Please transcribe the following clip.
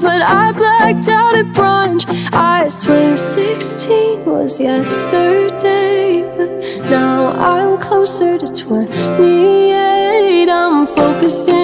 But I blacked out at brunch. I swear 16 was yesterday But now I'm closer to 28 I'm focusing